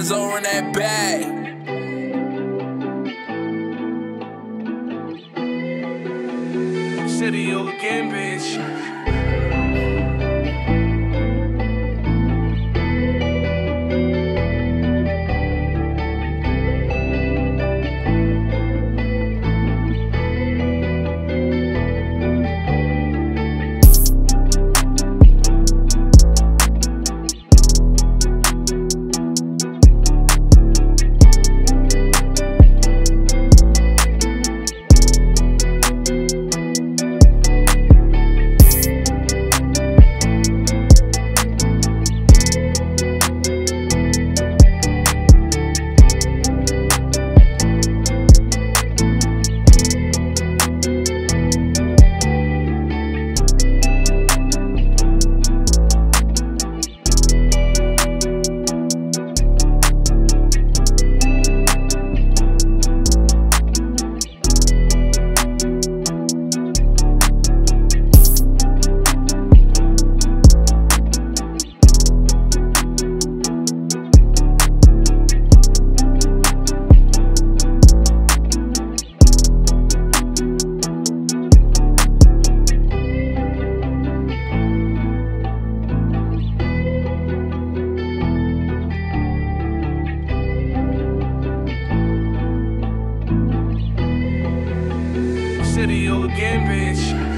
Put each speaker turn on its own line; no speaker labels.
Eyes over that bag.
City again, bitch. City you again, bitch.